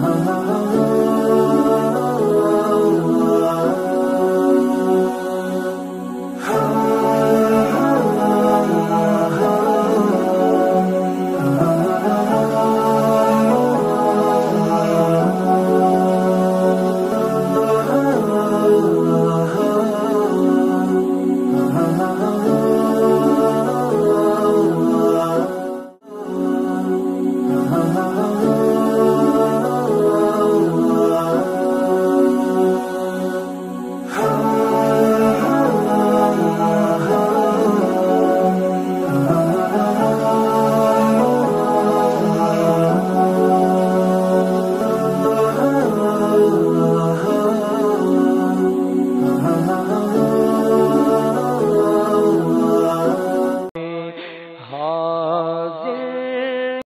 ha, ha.